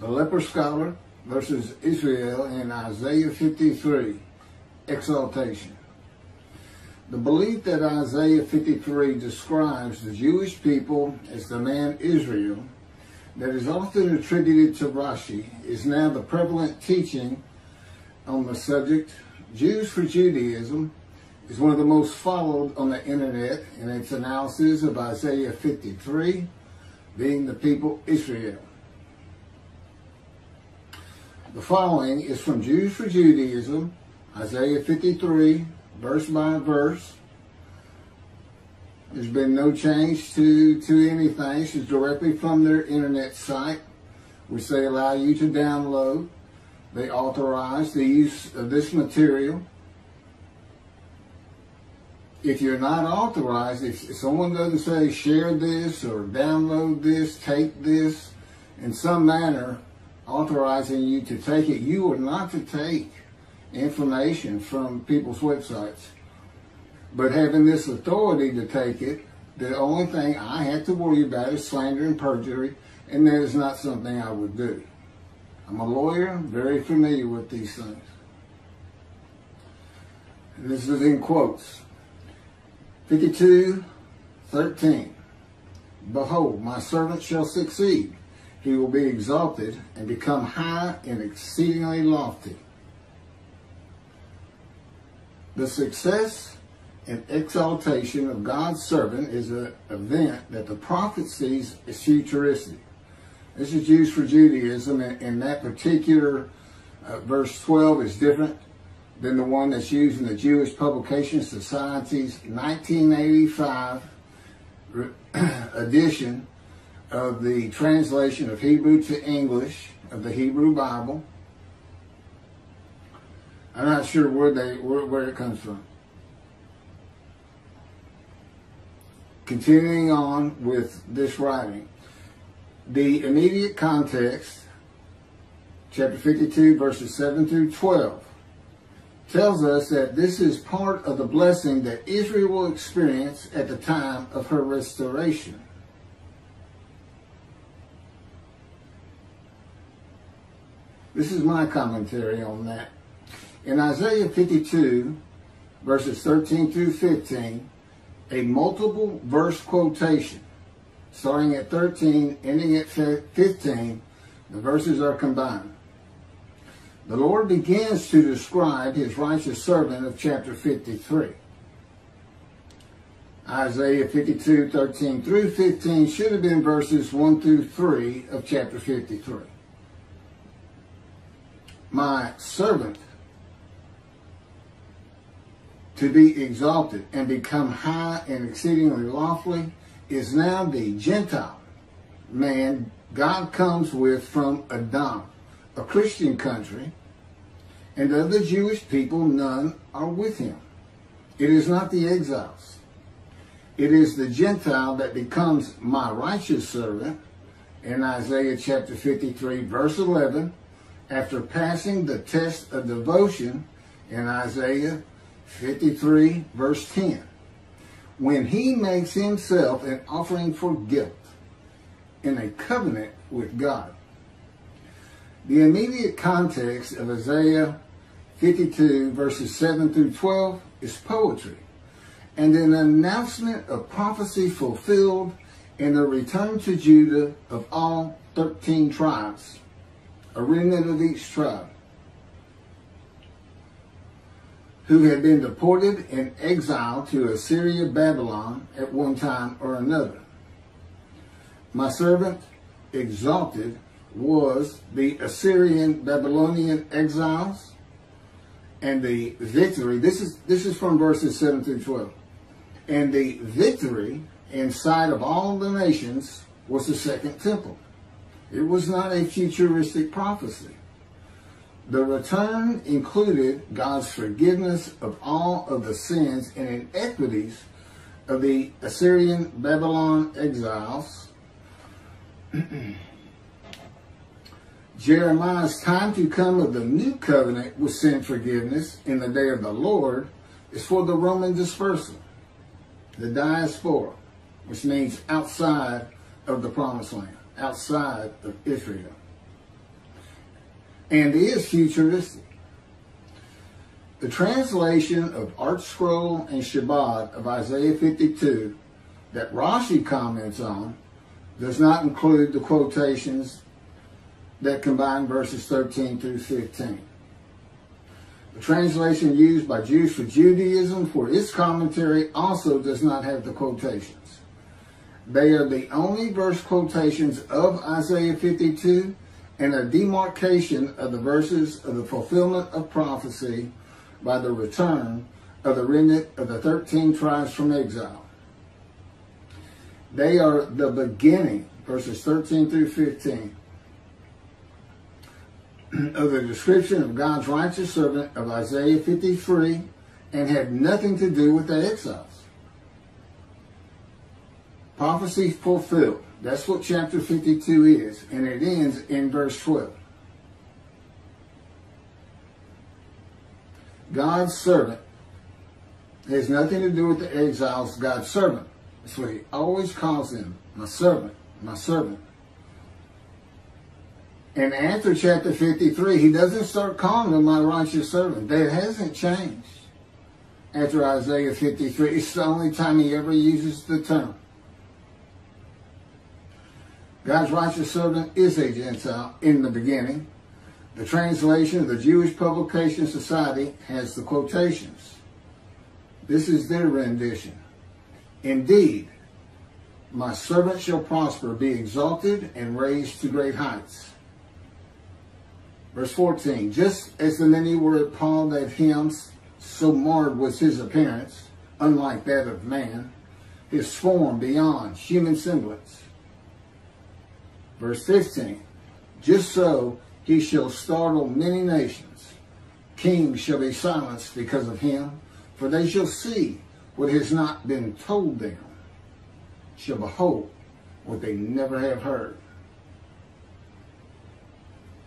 The leper scholar versus Israel in Isaiah 53, exaltation. The belief that Isaiah 53 describes the Jewish people as the man Israel that is often attributed to Rashi is now the prevalent teaching on the subject. Jews for Judaism is one of the most followed on the internet in its analysis of Isaiah 53, being the people Israel. The following is from Jews for Judaism, Isaiah 53, verse by verse. There's been no change to, to anything. It's directly from their internet site, which they allow you to download. They authorize the use of this material. If you're not authorized, if someone doesn't say share this or download this, take this, in some manner authorizing you to take it, you are not to take information from people's websites. But having this authority to take it, the only thing I have to worry about is slander and perjury, and that is not something I would do. I'm a lawyer, very familiar with these things. And this is in quotes. 52, 13. Behold, my servant shall succeed. He will be exalted and become high and exceedingly lofty. The success and exaltation of God's servant is an event that the prophet sees as futuristic. This is Jews for Judaism, and, and that particular uh, verse 12 is different than the one that's used in the Jewish Publication Society's 1985 edition of the translation of Hebrew to English of the Hebrew Bible. I'm not sure where they where, where it comes from. Continuing on with this writing, the immediate context, chapter 52, verses 7 through 12, tells us that this is part of the blessing that Israel will experience at the time of her restoration. This is my commentary on that. In Isaiah 52, verses 13 through 15, a multiple verse quotation, starting at 13, ending at 15, the verses are combined. The Lord begins to describe his righteous servant of chapter 53. Isaiah 52, 13 through 15 should have been verses 1 through 3 of chapter 53. My servant to be exalted and become high and exceedingly lofty is now the Gentile man God comes with from Edom, a Christian country, and of the Jewish people, none are with him. It is not the exiles. It is the Gentile that becomes my righteous servant in Isaiah chapter 53, verse 11, after passing the test of devotion in Isaiah 53, verse 10, when he makes himself an offering for guilt in a covenant with God. The immediate context of Isaiah 52, verses 7 through 12, is poetry and an announcement of prophecy fulfilled in the return to Judah of all 13 tribes, a remnant of each tribe. who had been deported and exiled to Assyria, Babylon at one time or another. My servant, exalted, was the Assyrian Babylonian exiles and the victory. This is this is from verses 7 through 12. And the victory in sight of all the nations was the second temple. It was not a futuristic prophecy. The return included God's forgiveness of all of the sins and inequities of the Assyrian Babylon exiles. Jeremiah's time to come of the new covenant with sin forgiveness in the day of the Lord is for the Roman dispersal, the diaspora, which means outside of the promised land, outside of Israel. and is futuristic. The translation of Art Scroll and Chabad of Isaiah 52 that Rashi comments on does not include the quotations that combine verses 13 through 15. The translation used by Jews for Judaism for its commentary also does not have the quotations. They are the only verse quotations of Isaiah 52 and a demarcation of the verses of the fulfillment of prophecy by the return of the remnant of the 13 tribes from exile. They are the beginning, verses 13 through 15, of the description of God's righteous servant of Isaiah 53 and had nothing to do with the exiles. Prophecy fulfilled. That's what chapter 52 is, and it ends in verse 12. God's servant has nothing to do with the exiles, God's servant. That's what he always calls him, my servant, my servant. And after chapter 53, he doesn't start calling him my righteous servant. That hasn't changed. After Isaiah 53, it's the only time he ever uses the term. God's righteous servant is a Gentile in the beginning. The translation of the Jewish Publication Society has the quotations. This is their rendition. Indeed, my servant shall prosper, be exalted, and raised to great heights. Verse 14, just as the many were appalled at him, so marred was his appearance, unlike that of man, his form beyond human semblance. Verse 15, just so he shall startle many nations. Kings shall be silenced because of him, for they shall see what has not been told them, shall behold what they never have heard.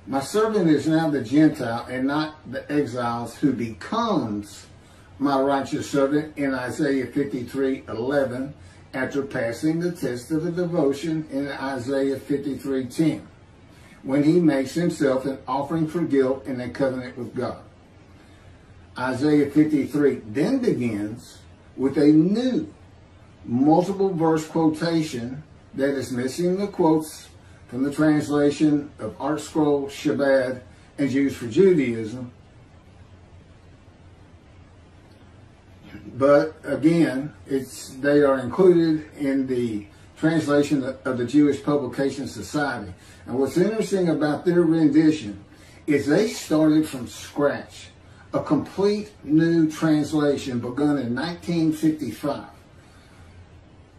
My servant is now the Gentile and not the exiles who becomes my righteous servant in Isaiah 53, 11, after passing the test of the devotion in Isaiah 53:10, when he makes himself an offering for guilt in a covenant with God. Isaiah 53 then begins with a new multiple verse quotation that is missing the quotes from the translation of ArtScroll, Chabad, and Jews for Judaism. But again, it's they are included in the translation of the Jewish Publication Society. And what's interesting about their rendition is they started from scratch, a complete new translation begun in 1955.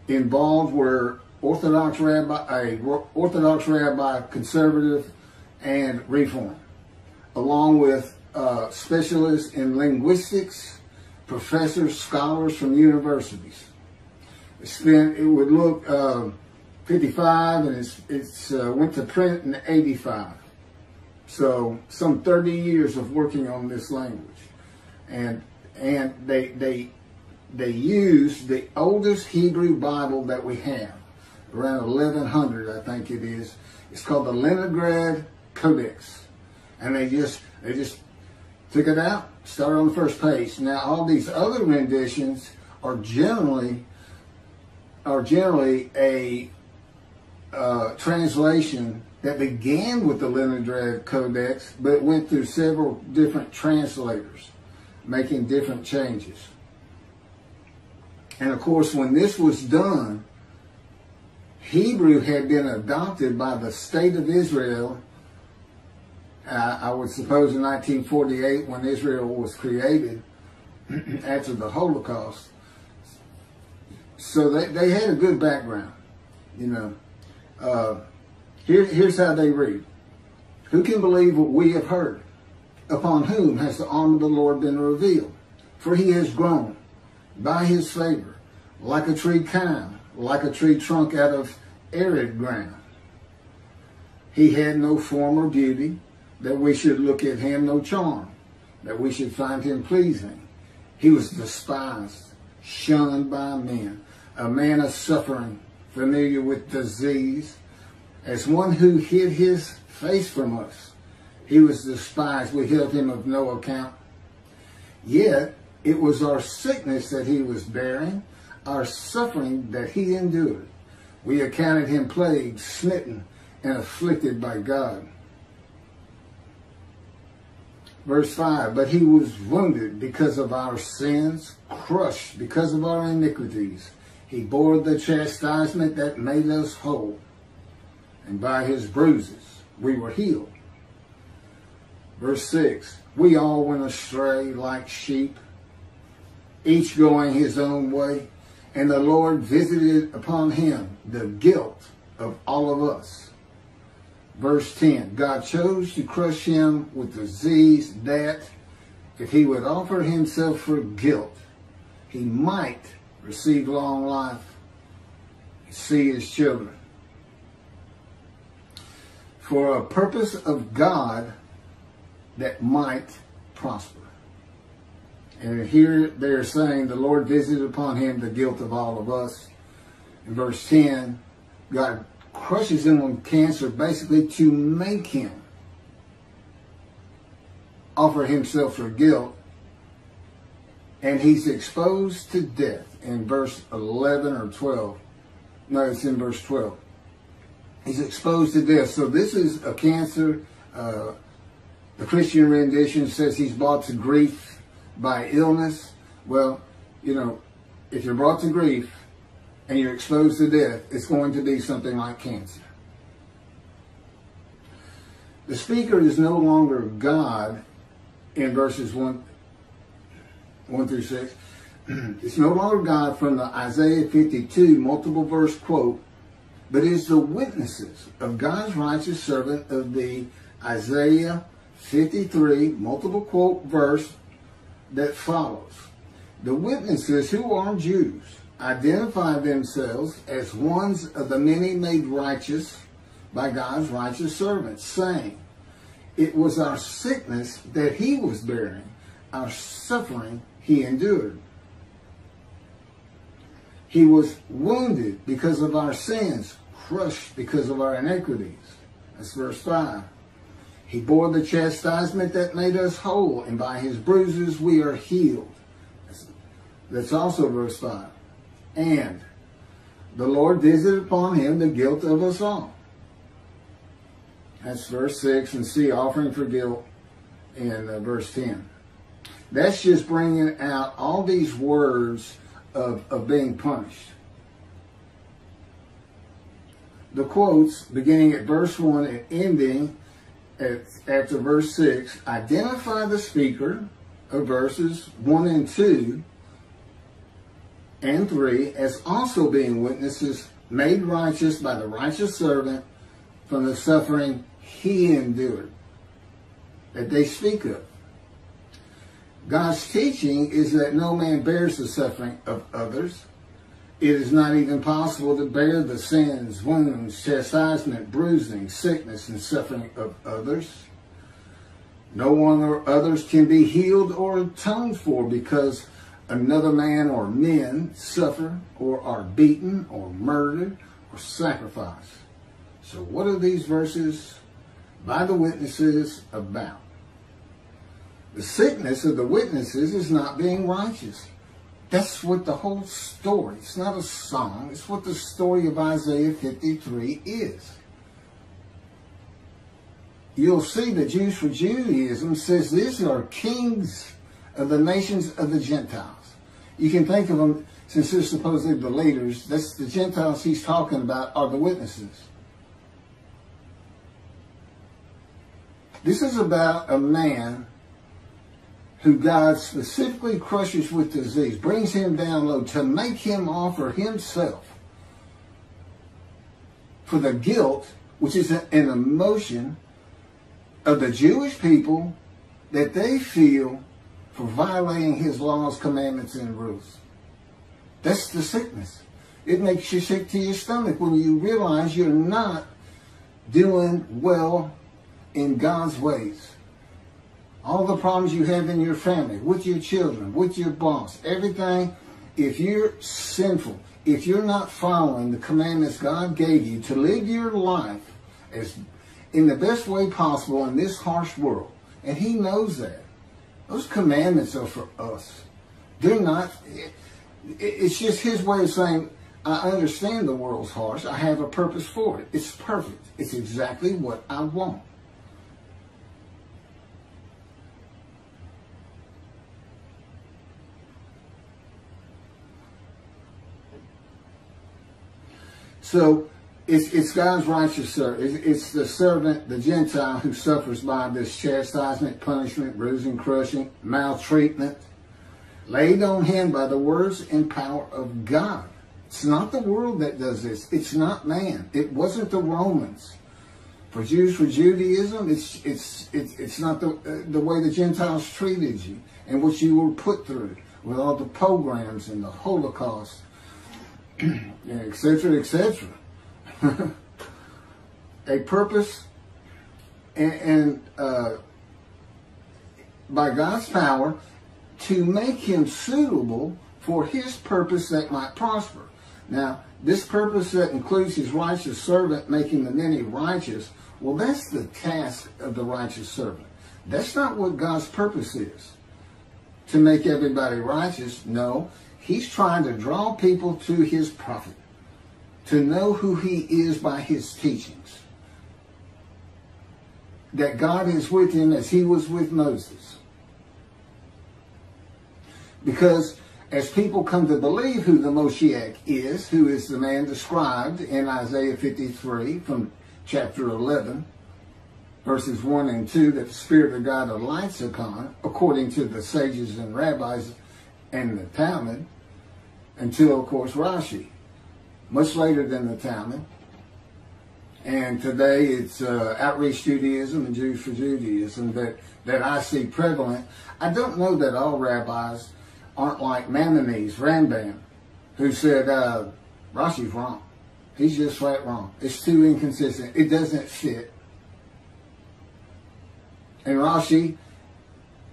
Involved were Orthodox rabbi, a Orthodox rabbi, conservative, and reform, along with uh, specialists in linguistics, professors, scholars from universities. It spent, it would look, uh, 55 and it's, it's uh, went to print in 85. So some 30 years of working on this language. And, and they, they, they used the oldest Hebrew Bible that we have, around 1100, I think it is. It's called the Leningrad Codex. And they just, they just took it out, started on the first page. Now all these other renditions are generally, are generally a uh, translation that began with the Leningrad Codex, but went through several different translators, making different changes. And of course, when this was done, Hebrew had been adopted by the state of Israel, uh, I would suppose in 1948 when Israel was created after the Holocaust. So they, they had a good background, you know. Uh, here, here's how they read. Who can believe what we have heard? Upon whom has the arm of the Lord been revealed? For he has grown by his favor, like a tree kind, like a tree trunk out of arid ground. He had no form or beauty, that we should look at him, no charm, that we should find him pleasing. He was despised, shunned by men, a man of suffering, familiar with disease, as one who hid his face from us. He was despised. We held him of no account. Yet it was our sickness that he was bearing, our suffering that he endured. We accounted him plagued, smitten, and afflicted by God. Verse 5, but he was wounded because of our sins, crushed because of our iniquities. He bore the chastisement that made us whole, and by his bruises we were healed. Verse 6, we all went astray like sheep, each going his own way, and the Lord visited upon him the guilt of all of us. Verse 10, God chose to crush him with disease that if he would offer himself for guilt, he might receive long life, see his children. For a purpose of God that might prosper. And here they're saying the Lord visited upon him the guilt of all of us. In verse 10, God crushes him with cancer basically to make him offer himself for guilt. And he's exposed to death in verse 11 or 12. No, it's in verse 12. He's exposed to death. So this is a cancer. Uh, the Christian rendition says he's brought to grief by illness. Well, you know, if you're brought to grief, and you're exposed to death, it's going to be something like cancer. The speaker is no longer God in verses 1, 1 through 6. it's no longer God from the Isaiah 52 multiple verse quote, but is the witnesses of God's righteous servant of the Isaiah 53 multiple quote verse that follows. The witnesses who are Jews identify themselves as ones of the many made righteous by God's righteous servants, saying, It was our sickness that he was bearing, our suffering he endured. He was wounded because of our sins, crushed because of our iniquities. That's verse 5. He bore the chastisement that made us whole, and by his bruises we are healed. That's, also verse 5 and the Lord visited upon him the guilt of us all. That's verse 6, and see offering for guilt in uh, verse 10. That's just bringing out all these words of, of being punished. The quotes, beginning at verse 1 and ending at, after verse 6, identify the speaker of verses 1 and 2 and 3 as also being witnesses made righteous by the righteous servant from the suffering he endured that they speak of. God's teaching is that no man bears the suffering of others. It is not even possible to bear the sins, wounds, chastisement, bruising, sickness, and suffering of others. No one or others can be healed or atoned for because another man or men suffer or are beaten or murdered or sacrificed. So what are these verses by the witnesses about? The sickness of the witnesses is not being righteous. That's what the whole story, it's not a song, it's what the story of Isaiah 53 is. You'll see the Jews for Judaism says these are kings of the nations of the Gentiles. You can think of them, since they're supposedly the leaders, that's the Gentiles he's talking about are the witnesses. This is about a man who God specifically crushes with disease, brings him down low to make him offer himself for the guilt, which is an emotion of the Jewish people that they feel for violating his laws, commandments, and rules. That's the sickness. It makes you sick to your stomach when you realize you're not doing well in God's ways. All the problems you have in your family, with your children, with your boss, everything, if you're sinful, if you're not following the commandments God gave you to live your life as in the best way possible in this harsh world. And he knows that. Those commandments are for us. Do not, it's just his way of saying, I understand the world's harsh. I have a purpose for it. It's perfect. It's exactly what I want. So it's, it's God's righteous servant. It's, it's, the servant, the Gentile, who suffers by this chastisement, punishment, bruising, crushing, maltreatment, laid on him by the words and power of God. It's not the world that does this. It's not man. It wasn't the Romans. For Jews, for Judaism, it's it's it's, it's not the uh, the way the Gentiles treated you and what you were put through with all the pogroms and the Holocaust, etc., etc. a purpose and, and uh, by God's power to make him suitable for his purpose that might prosper. Now, this purpose that includes his righteous servant making the many righteous, well, that's the task of the righteous servant. That's not what God's purpose is. To make everybody righteous. No, he's trying to draw people to his prophet to know who he is by his teachings. That God is with him as he was with Moses. Because as people come to believe who the Moshiach is, who is the man described in Isaiah 53 from chapter 11, verses 1 and 2, that the Spirit of God alights upon, according to the sages and rabbis and the Talmud, until, of course, Rashi much later than the Talmud. And today it's uh, outreach Judaism and Jews for Judaism that, that I see prevalent. I don't know that all rabbis aren't like Maimonides, Rambam, who said uh, Rashi's wrong. He's just flat wrong. It's too inconsistent. It doesn't fit. And Rashi,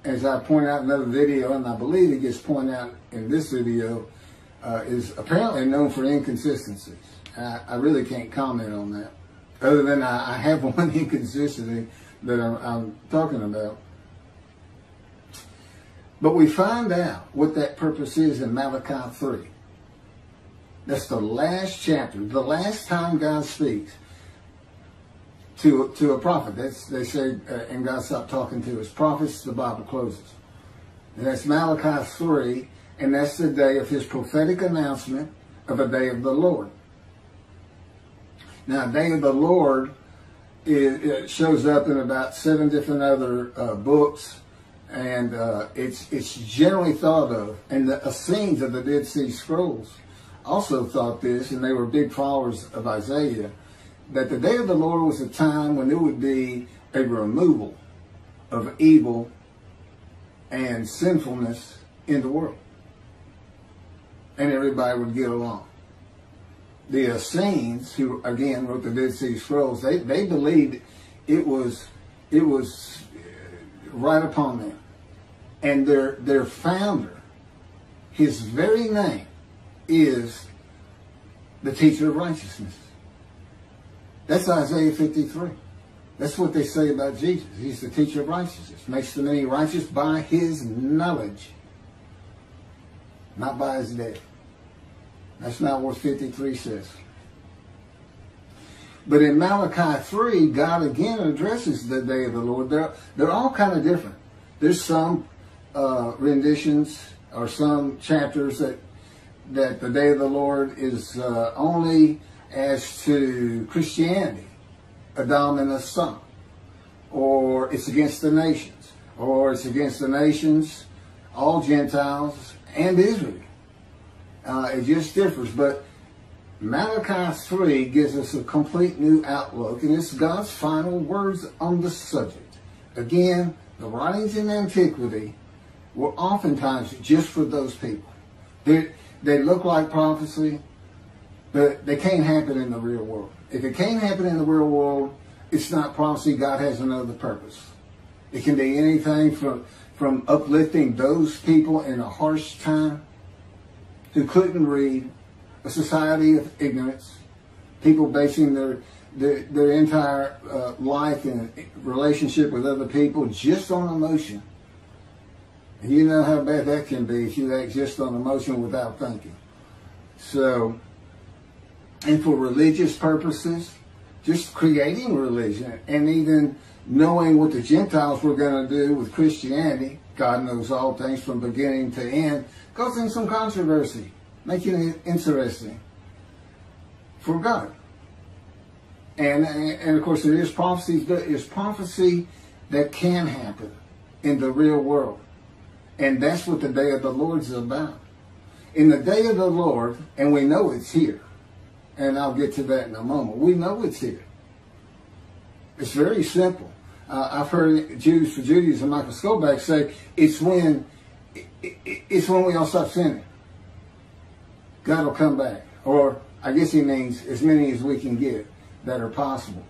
as I point out in another video, and I believe it gets pointed out in this video, uh, is apparently known for inconsistencies. I, I, really can't comment on that, other than I, I have one inconsistency that I'm, I'm, talking about. But we find out what that purpose is in Malachi 3. That's the last chapter, the last time God speaks to, to a prophet. That's, they say, uh, and God stopped talking to his prophets, the Bible closes. And that's Malachi 3, and that's the day of his prophetic announcement of a day of the Lord. Now, day of the Lord it, it shows up in about seven different other uh, books, and uh, it's it's generally thought of, and the Essenes of the Dead Sea Scrolls also thought this, and they were big followers of Isaiah, that the day of the Lord was a time when there would be a removal of evil and sinfulness in the world and everybody would get along. The Essenes, who again wrote the Dead Sea Scrolls, they, they believed it was it was uh, right upon them. And their their founder, his very name, is the teacher of righteousness. That's Isaiah 53. That's what they say about Jesus. He's the teacher of righteousness. Makes the many righteous by his knowledge not by his death. That's not what 53 says. But in Malachi 3, God again addresses the day of the Lord. They're, they're all kind of different. There's some uh, renditions or some chapters that that the day of the Lord is uh, only as to Christianity, Edom and the son, or it's against the nations, or it's against the nations, all Gentiles, and Israel. Uh, it just differs, but Malachi 3 gives us a complete new outlook, and it's God's final words on the subject. Again, the writings in antiquity were oftentimes just for those people. They, they look like prophecy, but they can't happen in the real world. If it can't happen in the real world, it's not prophecy. God has another purpose. It can be anything from from uplifting those people in a harsh time who couldn't read, a society of ignorance, people basing their, their, their entire uh, life and relationship with other people just on emotion. You know how bad that can be if you act just on emotion without thinking. So, and for religious purposes, just creating religion and even knowing what the Gentiles were going to do with Christianity, God knows all things from beginning to end, causing some controversy, making it interesting for God. And, and of course, there is prophecy, there is prophecy that can happen in the real world. And that's what the day of the Lord is about. In the day of the Lord, and we know it's here, and I'll get to that in a moment, we know it's here. It's very simple. Uh, I've heard Jews for Judaism, Michael Skobac say, it's when, it's when we all stop sinning. God will come back. Or I guess he means as many as we can get that are possible.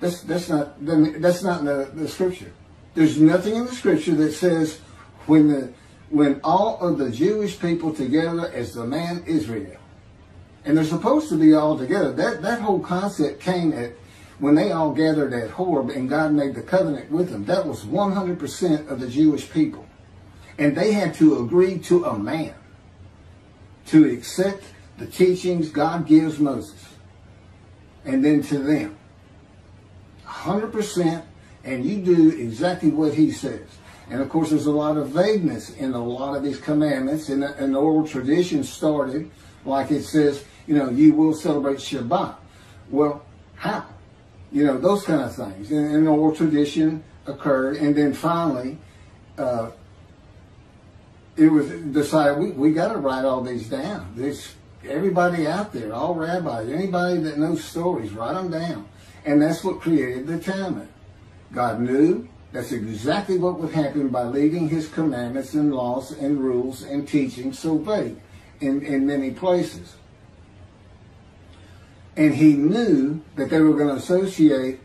That's, that's not, that's not in the, the scripture. There's nothing in the scripture that says when the, when all of the Jewish people together as the man Israel, and they're supposed to be all together. That, that whole concept came at when they all gathered at Horeb and God made the covenant with them. That was 100% of the Jewish people. And they had to agree to a man to accept the teachings God gives Moses and then to them. 100% and you do exactly what he says. And of course, there's a lot of vagueness in a lot of these commandments. And an oral tradition started, like it says, you know, you will celebrate Shabbat. Well, how? You know, those kind of things. And an oral tradition occurred. And then finally, uh, it was decided we, we got to write all these down. There's everybody out there, all rabbis, anybody that knows stories, write them down. And that's what created the Talmud. God knew that's exactly what would happen by leaving his commandments and laws and rules and teachings so vague in, in many places. And he knew that they were going to associate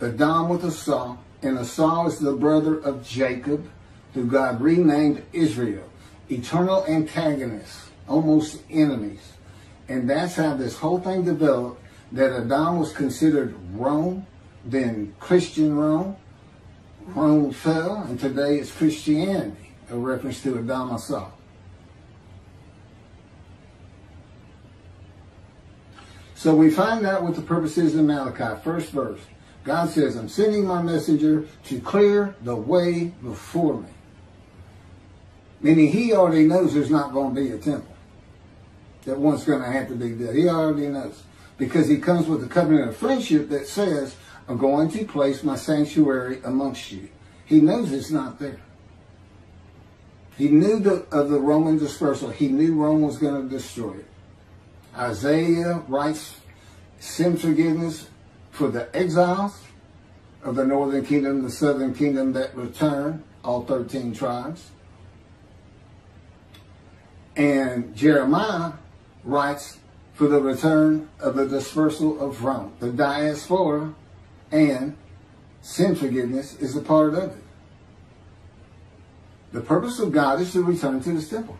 Edom with Esau, and Esau is the brother of Jacob, who God renamed Israel. Eternal antagonists, almost enemies. And that's how this whole thing developed, that Edom was considered Rome, then Christian Rome, Rome fell, and today it's Christianity, a reference to Edom Esau. So we find out what the purpose is in Malachi, first verse. God says, I'm sending my messenger to clear the way before me. Meaning he already knows there's not going to be a temple. That one's going to have to be built. He already knows. Because he comes with a covenant of friendship that says, I'm going to place my sanctuary amongst you. He knows it's not there. He knew the, of the Roman dispersal. He knew Rome was going to destroy it. Isaiah writes sin forgiveness for the exiles of the northern kingdom, the southern kingdom that return, all 13 tribes. And Jeremiah writes for the return of the dispersal of Rome, the diaspora and sin forgiveness is a part of it. The purpose of God is to return to his temple.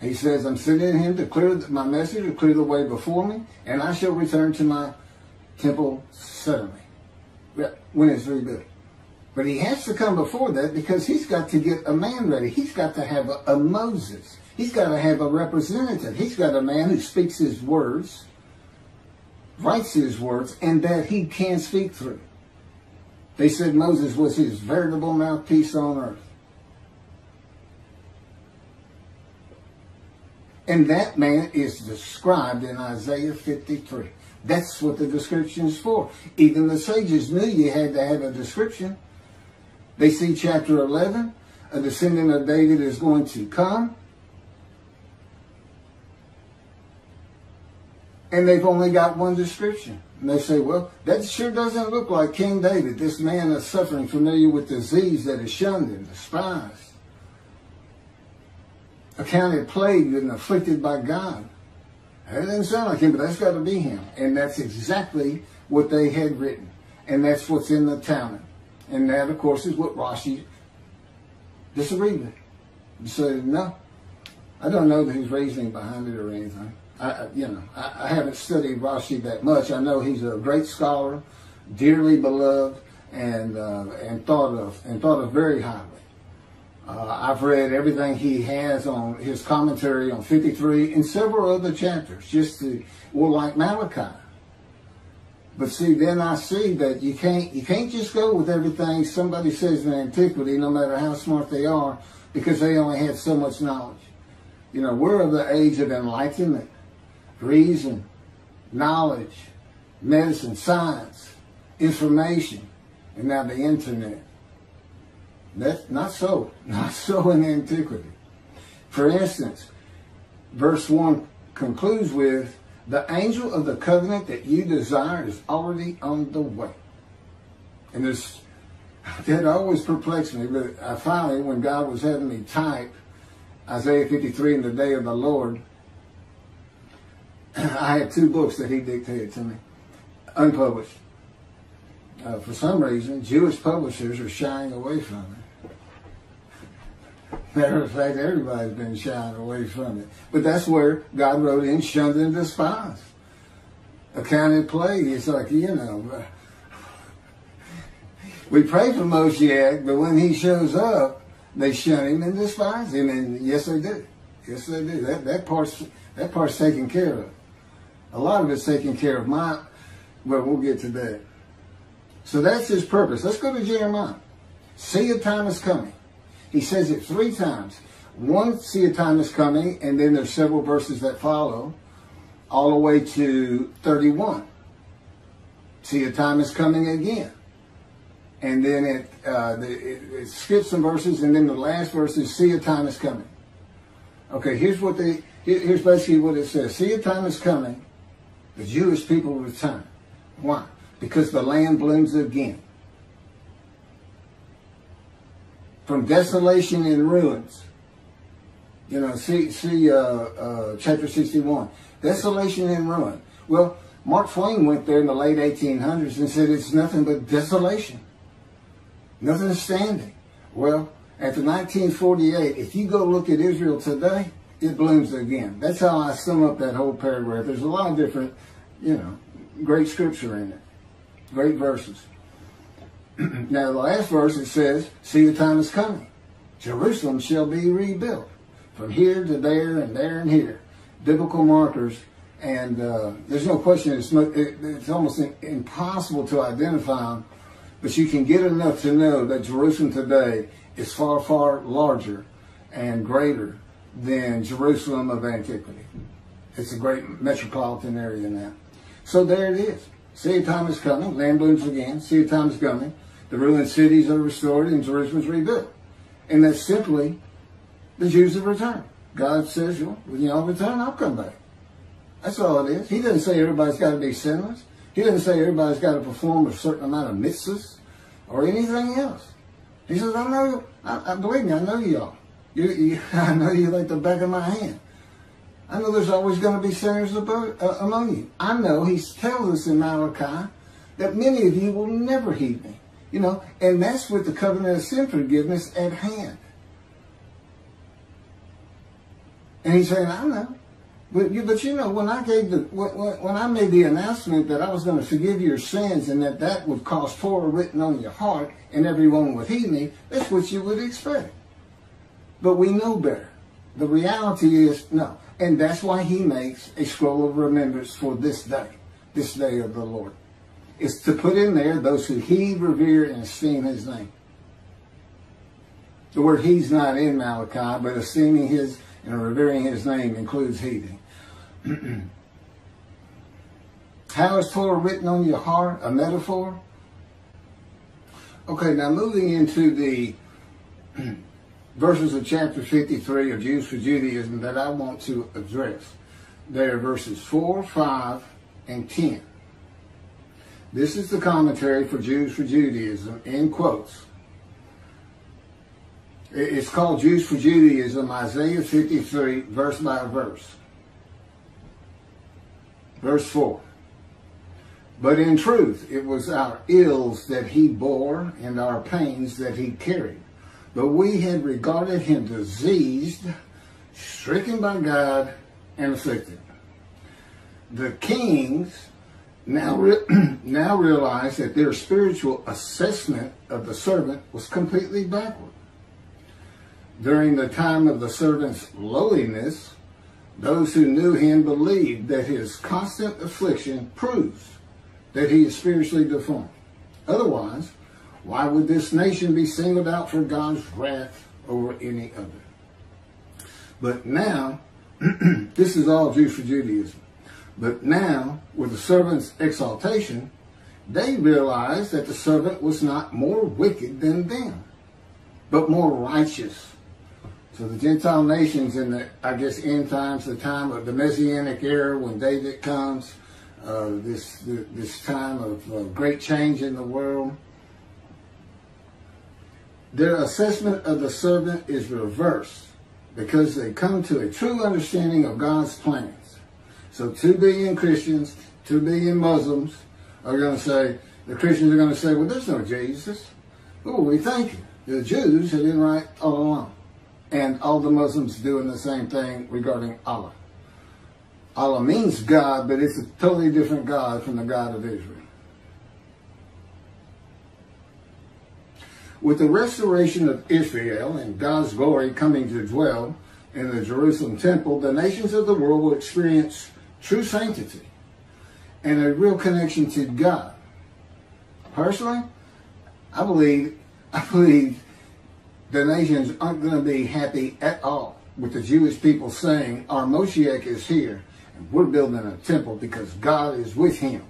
He says, I'm sending him to clear my message, to clear the way before me, and I shall return to my temple suddenly when it's rebuilt. But he has to come before that because he's got to get a man ready. He's got to have a, a Moses. He's got to have a representative. He's got a man who speaks his words writes his words and that he can speak through. They said Moses was his veritable mouthpiece on earth. And that man is described in Isaiah 53. That's what the description is for. Even the sages knew you had to have a description. They see chapter 11, a descendant of David is going to come and they've only got one description. And they say, well, that sure doesn't look like King David, this man is suffering, familiar with disease that is shunned and despised, accounted plagued and afflicted by God. That doesn't sound like him, but that's got to be him. And that's exactly what they had written. And that's what's in the Talmud. And that, of course, is what Rashi disagreed with. He said, no, I don't know that he's reasoning behind it or anything. I, you know, I, I haven't studied Rashi that much. I know he's a great scholar, dearly beloved, and uh, and thought of and thought of very highly. Uh, I've read everything he has on his commentary on 53 and several other chapters, just to, well, like Malachi. But see, then I see that you can't you can't just go with everything somebody says in antiquity, no matter how smart they are, because they only had so much knowledge. You know, we're of the age of enlightenment, reason, knowledge, medicine, science, information, and now the internet. That's not so. Not so in antiquity. For instance, verse 1 concludes with, the angel of the covenant that you desire is already on the way. And this, that always perplexed me, but I finally, when God was having me type Isaiah 53 in the day of the Lord, I had two books that he dictated to me, unpublished. Uh, for some reason, Jewish publishers are shying away from it. Matter of fact, everybody's been shying away from it. But that's where God wrote in, shunned and despised. Accounted plague. It's like, you know, we pray for Moshiach, but when he shows up, they shun him and despise him. And yes, they do. Yes, they do. That, that, part's, that part's taken care of. A lot of it's taken care of. My, but we'll get to that. So that's his purpose. Let's go to Jeremiah. See a time is coming he says it three times. One, see a time is coming, and then there's several verses that follow, all the way to 31. See a time is coming again. And then it, uh, the, it, it skips some verses, and then the last verse is, see a time is coming. Okay, here's what they, here's basically what it says. See a time is coming, the Jewish people return. Why? Because the land blooms again. From desolation and ruins. You know, see, see uh, uh, chapter 61. Desolation and ruin. Well, Mark Twain went there in the late 1800s and said it's nothing but desolation. Nothing standing. Well, after 1948, if you go look at Israel today, it blooms again. That's how I sum up that whole paragraph. There's a lot of different, you know, great scripture in it. Great verses. now, the last verse it says, See, the time is coming. Jerusalem shall be rebuilt from here to there and there and here. Biblical markers. And uh, there's no question, it's, it, it's almost impossible to identify them, but you can get enough to know that Jerusalem today is far, far larger and greater than Jerusalem of antiquity. It's a great metropolitan area now. So there it is. See, time is coming. Land blooms again. See, time is coming. The ruined cities are restored and Jerusalem's rebuilt. And that's simply the Jews have returned. God says, well, when y'all return, I'll come back. That's all it is. He doesn't say everybody's got to be sinless. He doesn't say everybody's got to perform a certain amount of mitzvahs or anything else. He says, I know, I, I believe me, I know y'all. You, you, I know you like the back of my hand. I know there's always going to be sinners above, uh, among you. I know he tells us in Malachi that many of you will never heed me. You know, and that's with the covenant of sin forgiveness at hand. And he's saying, I know. But you, but you know, when I gave the, when, when I made the announcement that I was going to forgive your sins and that that would cause Torah written on your heart and everyone would heed me, that's what you would expect. But we know better. The reality is no. And that's why he makes a scroll of remembrance for this day, this day of the Lord is to put in there those who heed, revere, and esteem his name. The word he's not in Malachi, but esteeming his and revering his name includes heeding. How is Torah written on your heart? A metaphor? Okay, now moving into the verses of chapter 53 of Jews for Judaism that I want to address. They are verses 4, 5, and 10. This is the commentary for Jews for Judaism, in quotes. It's called Jews for Judaism, Isaiah 53, verse by verse. Verse 4. But in truth, it was our ills that he bore and our pains that he carried. But we had regarded him diseased, stricken by God, and afflicted. the kings now, re- now realize that their spiritual assessment of the servant was completely backward. During the time of the servant's lowliness, those who knew him believed that his constant affliction proves that he is spiritually deformed. Otherwise, why would this nation be singled out for God's wrath over any other? But now, this is all Jew for Judaism. But now, with the servant's exaltation, they realized that the servant was not more wicked than them, but more righteous. So the Gentile nations in the, I guess, end times, the time of the Messianic era when David comes, uh, this this time of uh, great change in the world, their assessment of the servant is reversed because they come to a true understanding of God's plans. So two billion Christians, two billion Muslims are going to say, the Christians are going to say, well, there's no Jesus. Oh, we thank you. The Jews have been right all along. And all the Muslims doing the same thing regarding Allah. Allah means God, but it's a totally different God from the God of Israel. With the restoration of Israel and God's glory coming to dwell in the Jerusalem temple, the nations of the world will experience true sanctity and a real connection to God. Personally, I believe, I believe the nations aren't going to be happy at all with the Jewish people saying, our Moshiach is here and we're building a temple because God is with him.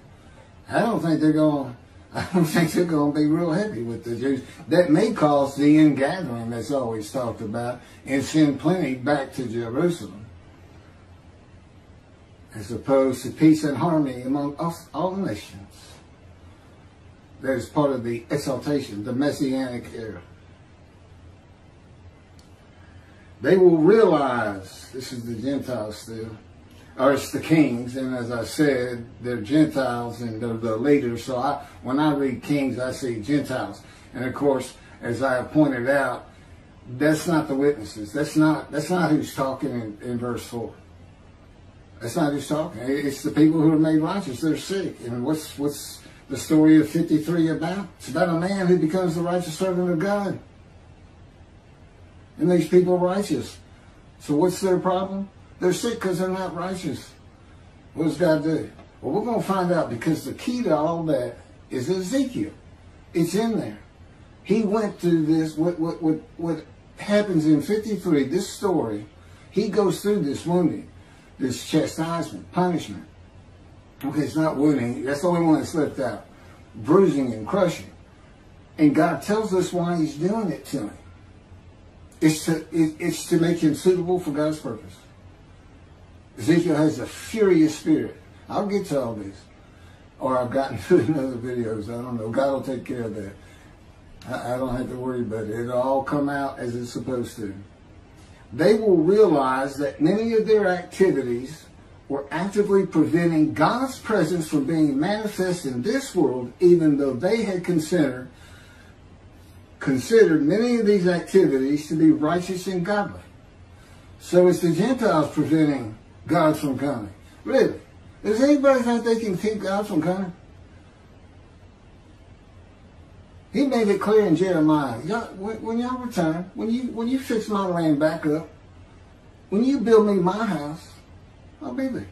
I don't think they're going I don't think they're going to be real happy with the Jews. That may cause the ingathering that's always talked about and send plenty back to Jerusalem. As opposed to peace and harmony among us, all nations. That is part of the exaltation, the Messianic era. They will realize, this is the Gentiles still, or it's the kings, and as I said, they're Gentiles and they're the leaders. So I, when I read kings, I see Gentiles, and of course, as I have pointed out, that's not the witnesses. That's not that's not who's talking in, in verse four. That's not who's talking. It's the people who are made righteous. They're sick. And what's what's the story of 53 about? It's about a man who becomes the righteous servant of God. And these people are righteous. So what's their problem? They're sick because they're not righteous. What does God do? Well, we're going to find out because the key to all that is Ezekiel. It's in there. He went through this, what, what, what, what happens in 53, this story, he goes through this wounding, this chastisement, punishment. Okay, it's not wounding. That's the only one that slipped out. Bruising and crushing. And God tells us why he's doing it to him. It's to, it, it's to make him suitable for God's purpose. Ezekiel has a furious spirit. I'll get to all this. Or I've gotten to in other videos. I don't know. God will take care of that. I, I don't have to worry about it. It'll all come out as it's supposed to. They will realize that many of their activities were actively preventing God's presence from being manifest in this world, even though they had considered considered many of these activities to be righteous and godly. So it's the Gentiles preventing God from coming. Really? Does anybody think they can keep God from coming? He made it clear in Jeremiah. Y'all, when, when y'all return, when you when you fix my land back up, when you build me my house, I'll be there.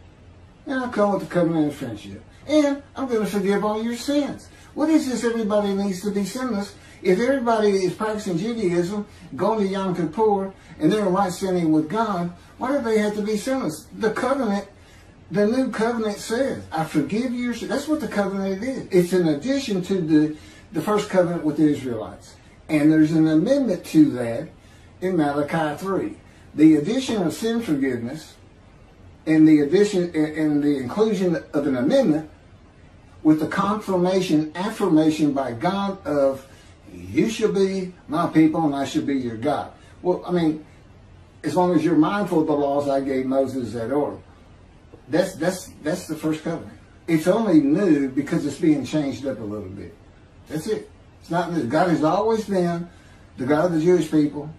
And I'll come with the covenant of friendship. And I'm going to forgive all your sins. What is this everybody needs to be sinless? If everybody is practicing Judaism, going to Yom Kippur, and they're right standing with God, why do they have to be sinless? The covenant, the new covenant says, I forgive your sins. That's what the covenant is. It's in addition to the, the first covenant with the Israelites. And there's an amendment to that in Malachi 3. The addition of sin forgiveness and the addition and the inclusion of an amendment with the confirmation, affirmation by God of you shall be my people and I shall be your God. Well, I mean, as long as you're mindful of the laws I gave Moses at Horeb. That's that's that's the first covenant. It's only new because it's being changed up a little bit. That's it. It's not new. God has always been the God of the Jewish people.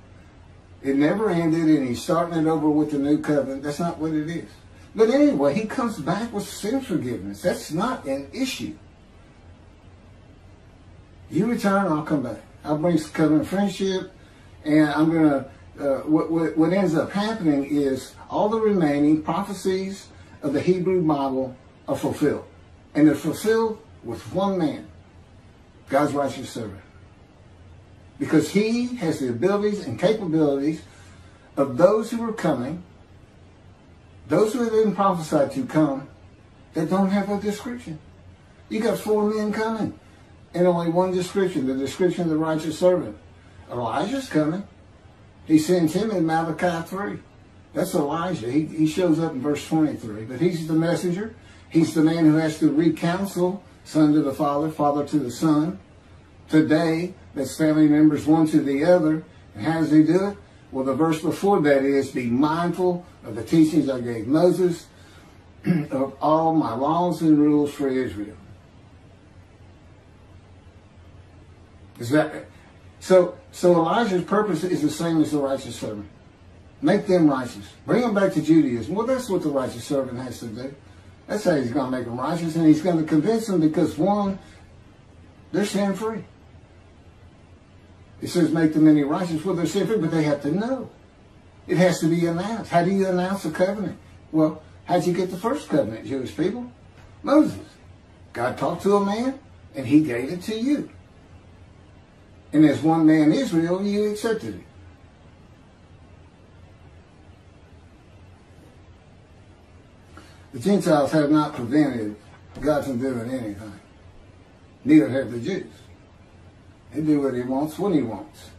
It never ended, and He's starting it over with the new covenant. That's not what it is. But anyway, he comes back with sin forgiveness. That's not an issue. You return, I'll come back. I'll bring covenant friendship, and I'm going to, uh, what, what, what ends up happening is all the remaining prophecies of the Hebrew Bible are fulfilled. And they're fulfilled with one man, God's righteous servant. Because he has the abilities and capabilities of those who are coming, those who have been prophesied to come, that don't have a description. You got four men coming, and only one description, the description of the righteous servant. Elijah's coming. He sends him in Malachi 3. That's Elijah. He, he shows up in verse 23. But he's the messenger. He's the man who has to recounsel son to the father, father to the son. Today, that's family members one to the other. And how does he do it? Well, the verse before that is, be mindful of the teachings I gave Moses, of all my laws and rules for Israel. Is that so? So Elijah's purpose is the same as the righteous servant. Make them righteous. Bring them back to Judaism. Well, that's what the righteous servant has to do. That's how he's going to make them righteous, and he's going to convince them because one, they're sin free. It says make them any righteous. Well, they're sin free, but they have to know. It has to be announced. How do you announce a covenant? Well, how'd you get the first covenant, Jewish people? Moses. God talked to a man, and he gave it to you. And as one man Israel, you accepted it. The Gentiles have not prevented God from doing anything. Neither have the Jews. He do what he wants when he wants.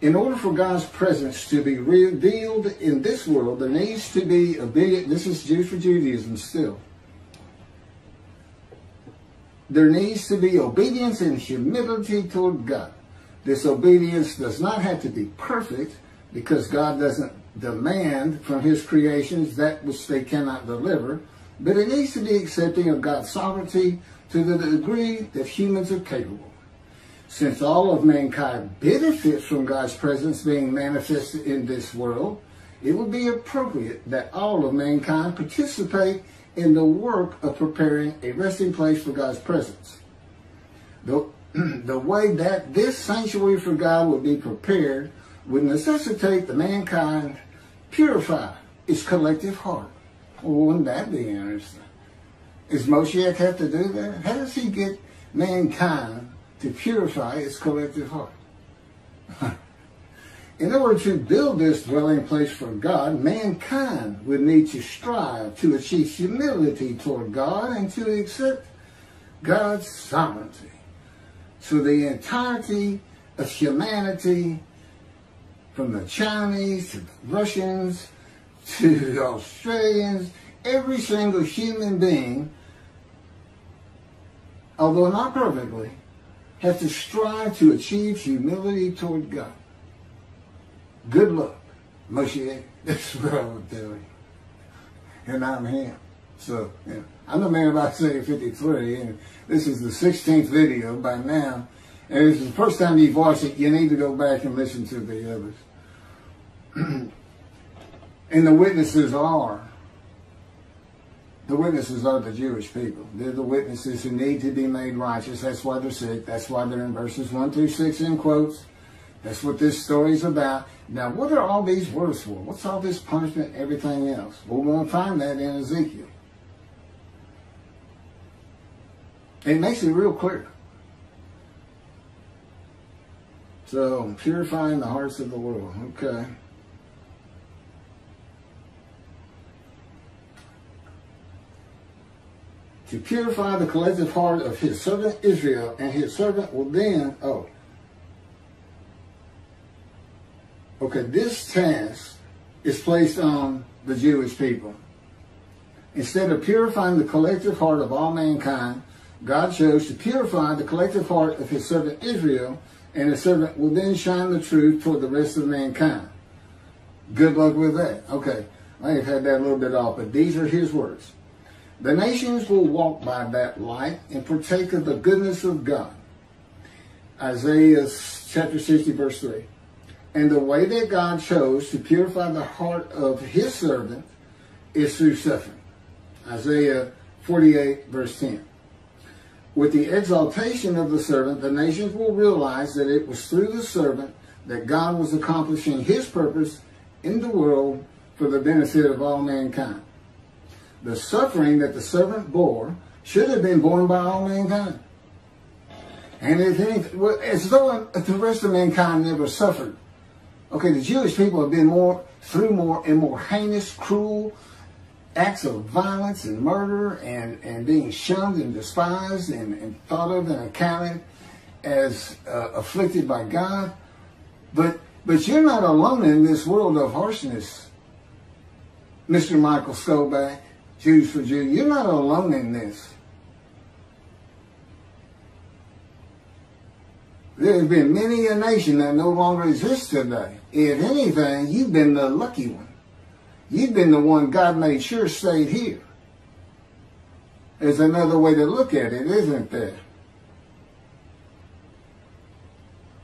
In order for God's presence to be revealed in this world, there needs to be obedient. This is Jews for Judaism still. There needs to be obedience and humility toward God. This obedience does not have to be perfect because God doesn't demand from his creations that which they cannot deliver, but it needs to be accepting of God's sovereignty to the degree that humans are capable. Since all of mankind benefits from God's presence being manifested in this world, it would be appropriate that all of mankind participate in the work of preparing a resting place for God's presence. The, the way that this sanctuary for God would be prepared would necessitate the mankind purify its collective heart. Well, wouldn't that be interesting? Does Moshiach have to do that? How does he get mankind to purify its collective heart? In order to build this dwelling place for God, mankind would need to strive to achieve humility toward God and to accept God's sovereignty. So the entirety of humanity from the Chinese to the Russians to the Australians, every single human being, although not perfectly, has to strive to achieve humility toward God. Good luck, Moshe. That's what I would tell you. And I'm him. So, yeah. I'm the man about Isaiah 53, and this is the 16th video by now. And it's the first time you've watched it, you need to go back and listen to the others. and the witnesses are, the witnesses are the Jewish people. They're the witnesses who need to be made righteous. That's why they're sick. That's why they're in verses 1 through 6 in quotes. That's what this story is about. Now, what are all these words for? What's all this punishment everything else? Well, we're going to find that in Ezekiel. It makes it real clear. So, purifying the hearts of the world. Okay. To purify the collective heart of his servant Israel, and his servant will then, oh. Okay, this task is placed on the Jewish people. Instead of purifying the collective heart of all mankind, God chose to purify the collective heart of his servant Israel and the servant will then shine the truth toward the rest of mankind. Good luck with that. Okay, I have had that a little bit off, but these are his words. The nations will walk by that light and partake of the goodness of God. Isaiah chapter 60, verse 3. And the way that God chose to purify the heart of his servant is through suffering. Isaiah 48, verse 10. With the exaltation of the servant, the nations will realize that it was through the servant that God was accomplishing his purpose in the world for the benefit of all mankind. The suffering that the servant bore should have been borne by all mankind. And if anything, as though the rest of mankind never suffered. Okay, the Jewish people have been more through more and more heinous, cruel acts of violence and murder and, and being shunned and despised and, and thought of and accounted as uh, afflicted by God. But but you're not alone in this world of harshness, Mr. Michael Skobac, Jews for Jews. You're not alone in this. There have been many a nation that no longer exists today. If anything, you've been the lucky one. You've been the one God made sure stayed here. There's another way to look at it, isn't there?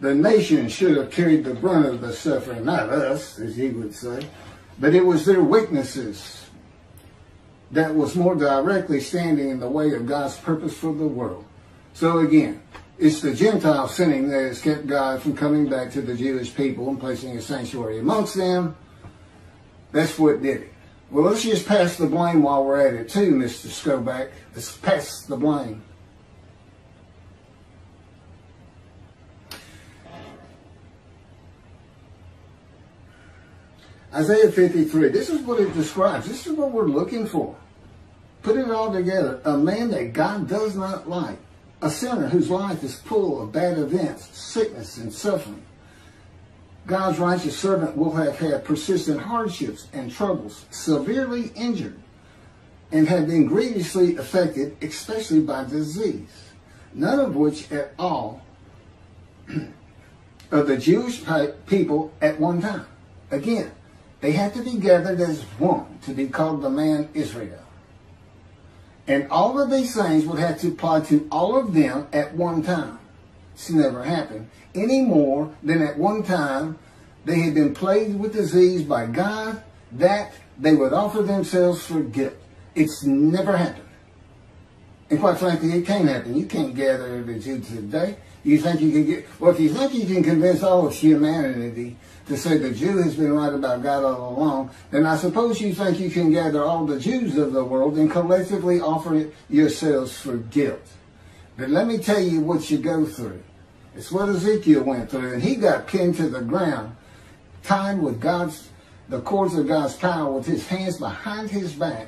The nation should have carried the brunt of the suffering, not us, as he would say, but it was their weaknesses that was more directly standing in the way of God's purpose for the world. So again, it's the Gentile sinning that has kept God from coming back to the Jewish people and placing a sanctuary amongst them. That's what did it. Well, let's just pass the blame while we're at it too, Mr. Skobac. Let's pass the blame. Isaiah 53, this is what it describes. This is what we're looking for. Put it all together. A man that God does not like a sinner whose life is full of bad events, sickness, and suffering. God's righteous servant will have had persistent hardships and troubles, severely injured, and have been grievously affected, especially by disease, none of which at all of the Jewish people at one time. Again, they had to be gathered as one to be called the man Israel. And all of these things would have to apply to all of them at one time. It's never happened. Any more than at one time they had been plagued with disease by God that they would offer themselves for guilt. It's never happened. And quite frankly, it can't happen. You can't gather every Jew today. You think you can get, well, if you think you can convince all of humanity to say the Jew has been right about God all along, then I suppose you think you can gather all the Jews of the world and collectively offer yourselves for guilt. But let me tell you what you go through. It's what Ezekiel went through, and he got pinned to the ground, tied with God's, the cords of God's power with his hands behind his back,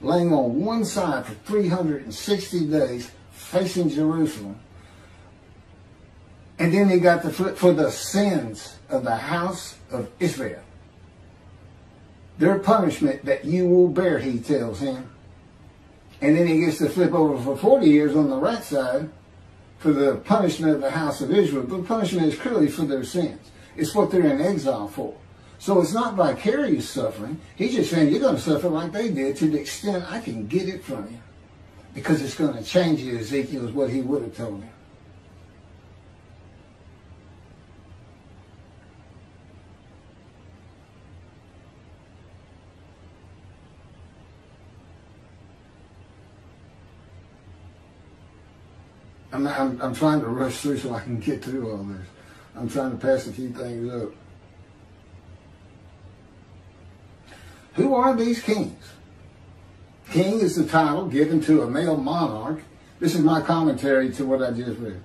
laying on one side for 360 days, facing Jerusalem. And then he got the foot for the sins of the house of Israel. Their punishment that you will bear, he tells him. And then he gets to flip over for 40 years on the right side for the punishment of the house of Israel. But the punishment is clearly for their sins. It's what they're in exile for. So it's not vicarious suffering. He's just saying you're going to suffer like they did to the extent I can get it from you. Because it's going to change you, Ezekiel, is what he would have told him. I'm, I'm, I'm trying to rush through so I can get through all this. I'm trying to pass a few things up. Who are these kings? King is the title given to a male monarch. This is my commentary to what I just read.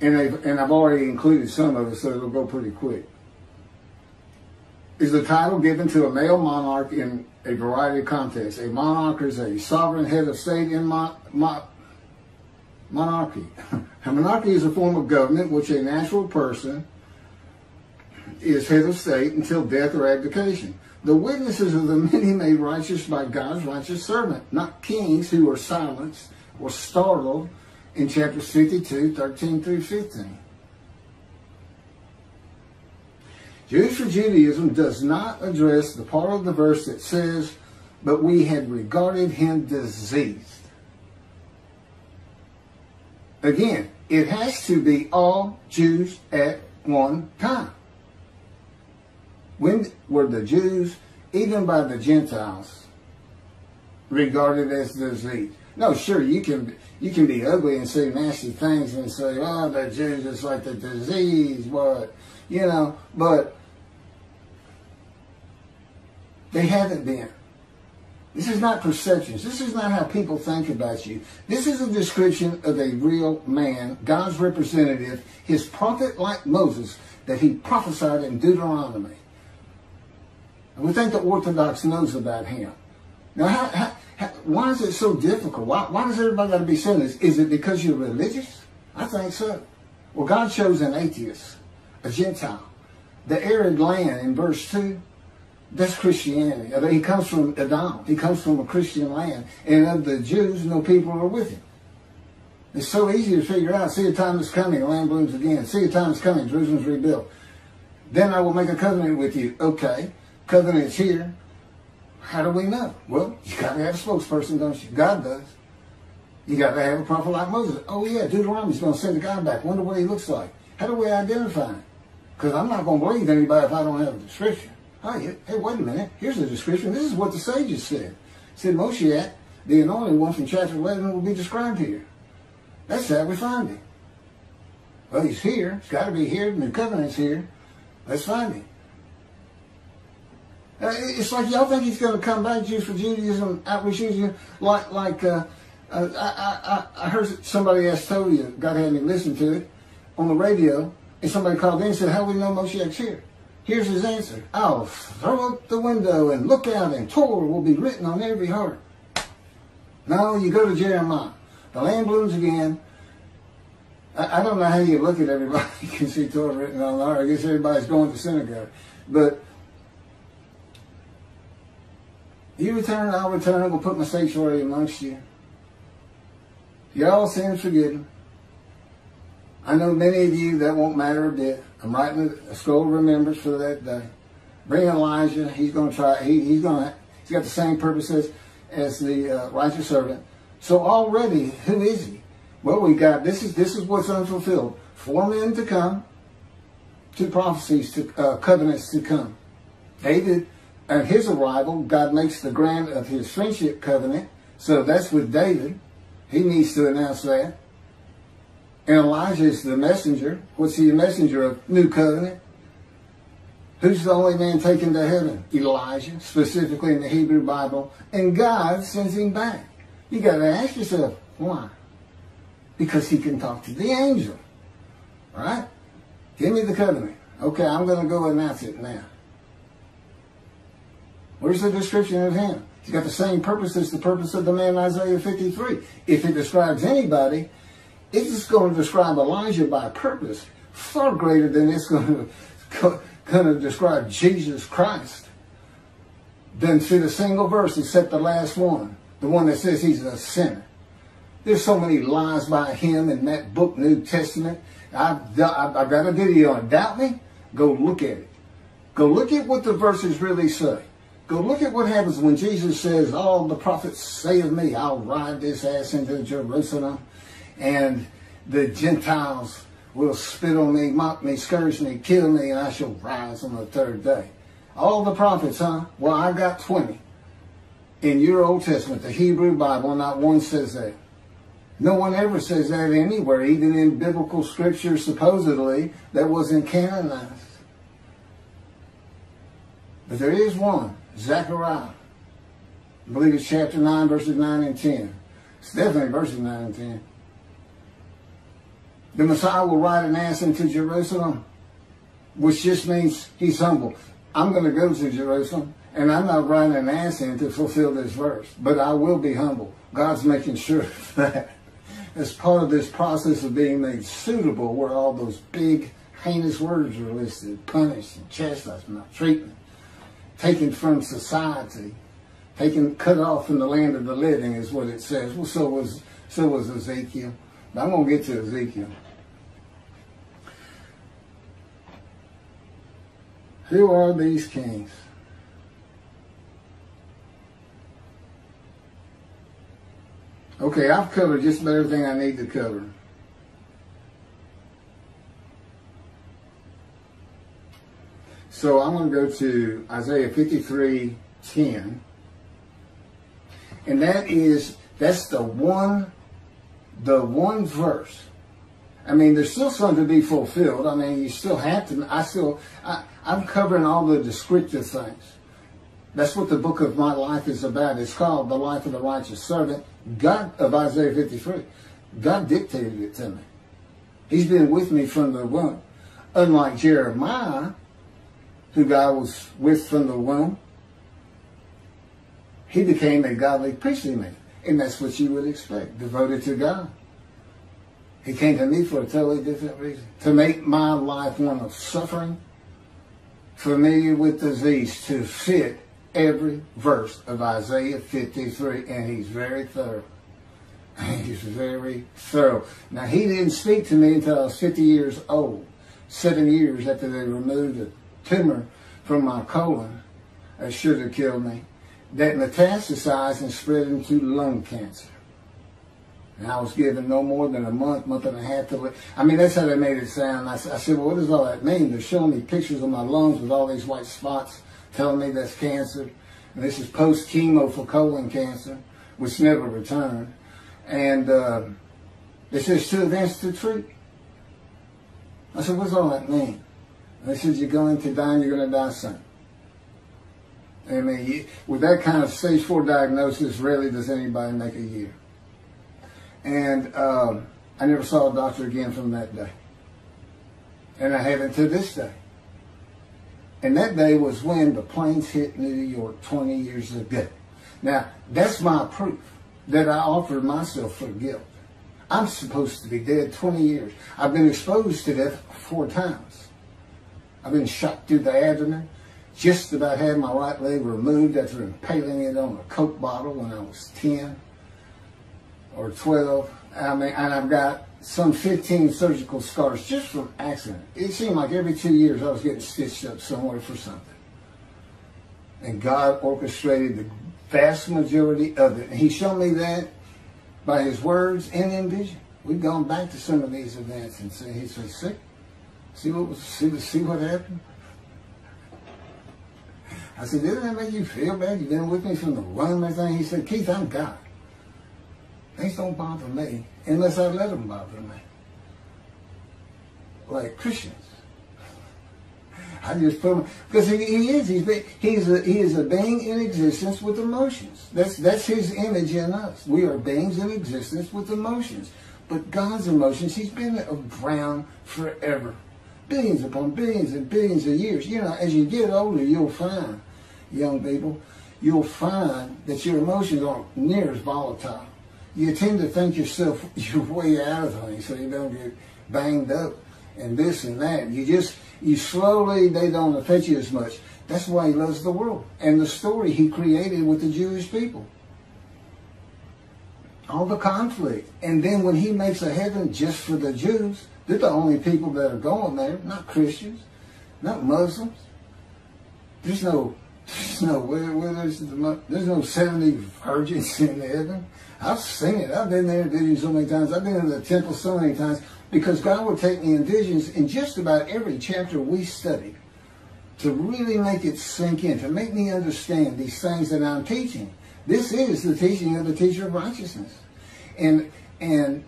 And, I've, and I've already included some of it, so it'll go pretty quick. Is the title given to a male monarch in a variety of contexts. A monarch is a sovereign head of state in mo, mo, monarchy. a monarchy is a form of government which a natural person is head of state until death or abdication. The witnesses of the many made righteous by God's righteous servant, not kings who were silenced or startled in chapters 52, 13 through 15. Jews for Judaism does not address the part of the verse that says, but we had regarded him diseased. Again, it has to be all Jews at one time. When were the Jews, even by the Gentiles, regarded as disease? No, sure, you can you can be ugly and say nasty things and say, oh, the Jews is like the disease, but, you know, but they haven't been. This is not perceptions. This is not how people think about you. This is a description of a real man, God's representative, his prophet like Moses, that he prophesied in Deuteronomy. And we think the Orthodox knows about him. Now, how, how, how, why is it so difficult? Why, why does everybody got to be saying this? Is it because you're religious? I think so. Well, God chose an atheist, a Gentile. The arid land in verse 2, that's Christianity. Uh, he comes from Edom. He comes from a Christian land. And of the Jews, no people are with him. It's so easy to figure out. See, a time is coming, the land blooms again. See, a time is coming, Jerusalem's rebuilt. Then I will make a covenant with you. Okay, covenant's here. How do we know? Well, you got to have a spokesperson, don't you? God does. You got to have a prophet like Moses. Oh, yeah, Deuteronomy's going to send a guy back. Wonder what he looks like. How do we identify him? Because I'm not going to believe anybody if I don't have a description. Hey, hey, wait a minute. Here's the description. This is what the sages said. said Moshiach, the anointed one from chapter 11, will be described here. That's how we find him. Well, he's here. He's got to be here. The covenant's here. Let's find him. Uh, it's like y'all think he's going to come back Jews for Judaism, outreach Judaism, like like uh, uh, I, I, I heard somebody ask Tovia, God had me listen to it on the radio, and somebody called in and said, "How do we know Moshiach's here?" Here's his answer: I'll throw up the window and look out, and Torah will be written on every heart. No, you go to Jeremiah. The land blooms again. I, I don't know how you look at everybody. you can see Torah written on the heart. I guess everybody's going to synagogue, but You return, I'll return, will put my sanctuary amongst you. You're all sins forgiven. I know many of you that won't matter a bit. I'm writing a scroll of remembrance for that day. Bring Elijah. He's going to try. He, he's going to. He's got the same purposes as the uh, righteous servant. So already, who is he? Well, we got this is this is what's unfulfilled. Four men to come, two prophecies to uh, covenants to come. David at his arrival, God makes the grant of his friendship covenant. So that's with David. He needs to announce that. And Elijah is the messenger. What's he a messenger of? New covenant. Who's the only man taken to heaven? Elijah, specifically in the Hebrew Bible. And God sends him back. You got to ask yourself, why? Because he can talk to the angel. Right? Give me the covenant. Okay, I'm going to go announce it now. Where's the description of him? He's got the same purpose as the purpose of the man Isaiah 53. If it describes anybody, it's going to describe Elijah by purpose far greater than it's going to, going to describe Jesus Christ. Doesn't fit a single verse except the last one, the one that says he's a sinner. There's so many lies by him in that book, New Testament. I've, I've got a video on Doubt me? Go look at it. Go look at what the verses really say. Go look at what happens when Jesus says, all the prophets say of me, I'll ride this ass into Jerusalem and the Gentiles will spit on me, mock me, scourge me, kill me, and I shall rise on the third day. All the prophets, huh? Well, I got 20. In your Old Testament, the Hebrew Bible, not one says that. No one ever says that anywhere, even in biblical scripture, supposedly, that wasn't canonized. But there is one Zechariah. I believe it's chapter 9, verses 9 and 10. It's definitely verses 9 and 10. The Messiah will ride an ass into Jerusalem, which just means he's humble. I'm going to go to Jerusalem, and I'm not riding an ass in to fulfill this verse, but I will be humble. God's making sure that as part of this process of being made suitable, where all those big, heinous words are listed, punish and chastisement, treatment, taken from society, taken, cut off from the land of the living is what it says. Well, so was, so was Ezekiel. But I'm going to get to Ezekiel. Who are these kings? Okay, I've covered just about everything I need to cover. So I'm going to go to Isaiah 53 10. And that is, that's the one, the one verse. I mean, there's still something to be fulfilled. I mean, you still have to, I still, I, I'm covering all the descriptive things. That's what the book of my life is about. It's called The Life of the Righteous Servant. God, of Isaiah 53. God dictated it to me. He's been with me from the womb. Unlike Jeremiah, who God was with from the womb, he became a godly priestly man. And that's what you would expect, devoted to God. He came to me for a totally different reason. To make my life one of suffering, familiar with disease, to fit every verse of Isaiah 53. And he's very thorough. He's very thorough. Now, he didn't speak to me until I was 50 years old, seven years after they removed a tumor from my colon that should have killed me that metastasized and spread into lung cancer. And I was given no more than a month, month and a half to live. I mean, that's how they made it sound. I, I said, well, what does all that mean? They're showing me pictures of my lungs with all these white spots telling me that's cancer. And this is post-chemo for colon cancer, which never returned. And uh, they said, it's too advanced to treat. I said, what's all that mean? They said, you're going to die and you're going to die soon. I mean, with that kind of stage four diagnosis, rarely does anybody make a year. And um, I never saw a doctor again from that day. And I haven't to this day. And that day was when the planes hit New York 20 years ago. Now, that's my proof that I offered myself for guilt. I'm supposed to be dead 20 years. I've been exposed to death four times. I've been shot through the abdomen just about had my right leg removed after impaling it on a Coke bottle when I was 10 or 12. I mean, and I've got some 15 surgical scars just from accident. It seemed like every two years I was getting stitched up somewhere for something. And God orchestrated the vast majority of it. And he showed me that by his words and in vision. We've gone back to some of these events and say, he said, see, see what was, see, see what happened? I said, didn't that make you feel bad? You've been with me from the one and everything. He said, Keith, I'm God. Things don't bother me unless I let them bother me. Like Christians. I just put him because he, he is he's he's a he is a being in existence with emotions. That's that's his image in us. We are beings in existence with emotions. But God's emotions, he's been around forever billions upon billions and billions of years. You know, as you get older, you'll find, young people, you'll find that your emotions aren't near as volatile. You tend to think yourself you're way out of things so you don't get banged up and this and that. You just, you slowly, they don't affect you as much. That's why he loves the world and the story he created with the Jewish people. All the conflict. And then when he makes a heaven just for the Jews, they're the only people that are going there, not Christians, not Muslims. There's no, there's no, where, where there's, there's no 70 virgins in heaven. I've seen it. I've been there visions so many times. I've been in the temple so many times because God would take me in visions in just about every chapter we study to really make it sink in, to make me understand these things that I'm teaching. This is the teaching of the teacher of righteousness. And, and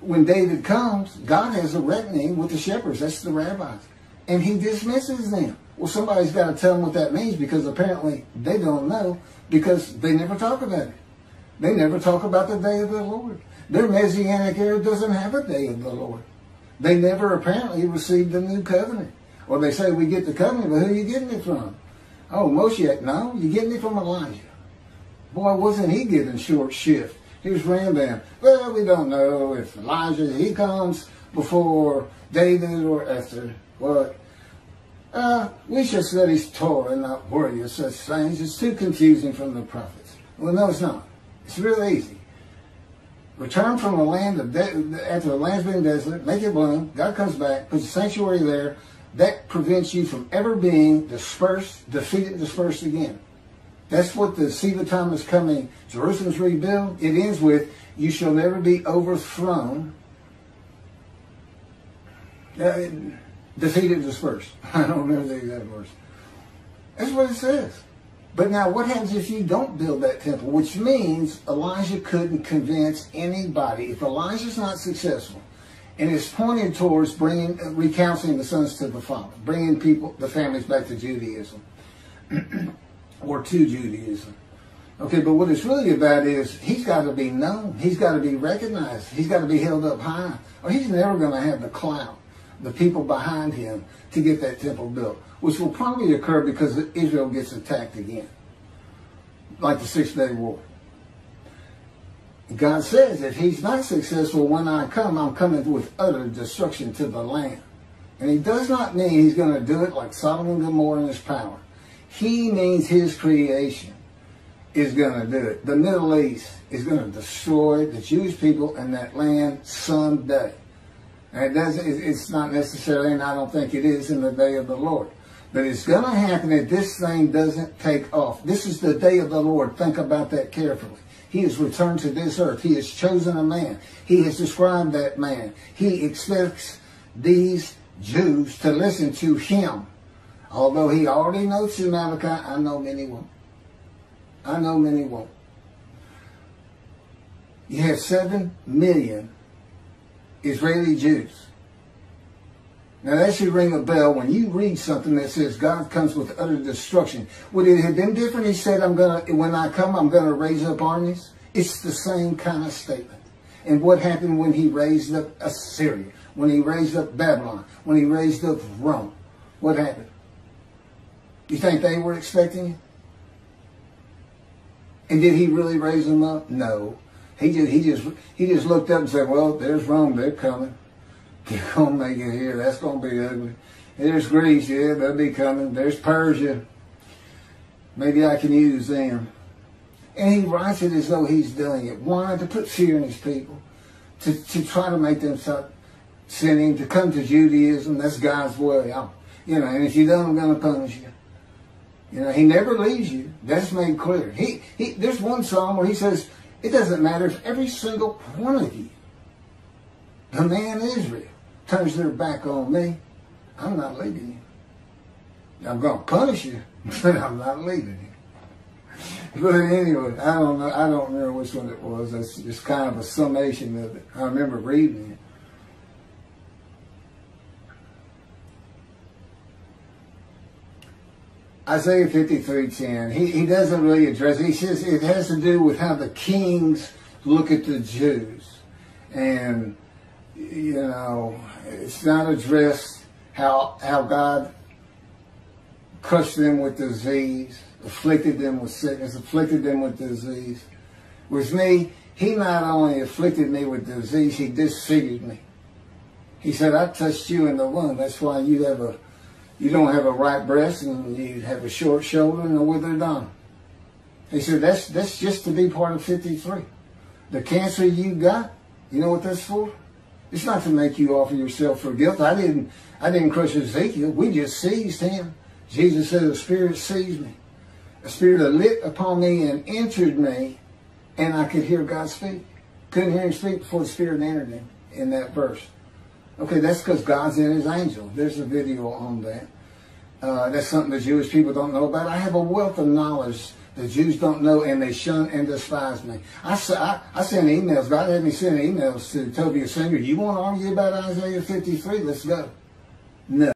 when David comes, God has a reckoning with the shepherds. That's the rabbis. And he dismisses them. Well, somebody's got to tell them what that means because apparently they don't know because they never talk about it. They never talk about the day of the Lord. Their Messianic era doesn't have a day of the Lord. They never apparently received the new covenant. Or they say we get the covenant, but who are you getting it from? Oh, Moshe. No, you're getting it from Elijah. Boy, wasn't he given short shift Here's Rambam. Well, we don't know if Elijah, he comes before David or after what. Uh, we should study Torah and not worry of such things. It's too confusing from the prophets. Well, no, it's not. It's real easy. Return from a land of after the land's been desolate, make it bloom. God comes back, puts a sanctuary there. That prevents you from ever being dispersed, defeated, dispersed again. That's what the of time is coming. Jerusalem's rebuilt. It ends with, you shall never be overthrown. defeated, dispersed. I don't remember the exact verse. That's what it says. But now, what happens if you don't build that temple? Which means Elijah couldn't convince anybody. If Elijah's not successful, and it's pointed towards bringing, recounseling the sons to the father, bringing people, the families back to Judaism, or to Judaism. Okay, but what it's really about is he's got to be known. He's got to be recognized. He's got to be held up high, or he's never going to have the clout, the people behind him to get that temple built, which will probably occur because Israel gets attacked again, like the Six Day War. God says if he's not successful when I come, I'm coming with utter destruction to the land. And he does not mean he's going to do it like Sodom and Gomorrah in his power. He means his creation is going to do it. The Middle East is going to destroy the Jewish people and that land someday. And it doesn't, it's not necessarily, and I don't think it is in the day of the Lord. But it's going to happen if this thing doesn't take off. This is the day of the Lord. Think about that carefully. He has returned to this earth. He has chosen a man. He has described that man. He expects these Jews to listen to him. Although he already knows in Malachi, I know many won't. I know many won't. You have seven million Israeli Jews. Now that should ring a bell when you read something that says God comes with utter destruction. Would it have been different? He said, "I'm gonna when I come, I'm gonna raise up armies." It's the same kind of statement. And what happened when he raised up Assyria? When he raised up Babylon? When he raised up Rome? What happened? You think they were expecting it? And did he really raise them up? No. He just he just he just looked up and said, "Well, there's Rome. They're coming. They're gonna make it here. That's gonna be ugly. There's Greece. Yeah, they'll be coming. There's Persia. Maybe I can use them." And he writes it as though he's doing it. Why? To put fear in his people. To, to try to make them stop sinning. To come to Judaism. That's God's way. i you know, and if you don't, I'm going to punish you. You know, he never leaves you. That's made clear. He, he, there's one psalm where he says, it doesn't matter if every single one of you, the man Israel, turns their back on me, I'm not leaving you. I'm going to punish you, but I'm not leaving you. But anyway, I don't know. I don't remember which one it was. It's just kind of a summation of it. I remember reading it. Isaiah 53:10, he, he doesn't really address it. He says it has to do with how the kings look at the Jews. And, you know, it's not addressed how, how God crushed them with disease, afflicted them with sickness, afflicted them with disease. With me, he not only afflicted me with disease, he disfigured me. He said, I touched you in the womb. That's why you have a you don't have a right breast and you have a short shoulder and a withered arm. He said, that's, that's just to be part of 53. The cancer you got, you know what that's for? It's not to make you offer yourself for guilt. I didn't, I didn't crush Ezekiel. We just seized him. Jesus said, the Spirit seized me. The Spirit lit upon me and entered me, and I could hear God speak. Couldn't hear him speak before the Spirit entered him in that verse. Okay, that's because God's in his angel. There's a video on that. Uh, that's something the Jewish people don't know about. I have a wealth of knowledge the Jews don't know, and they shun and despise me. I, I, I send emails. God had me send emails to Tovia Singer. You want to argue about Isaiah 53? Let's go. No.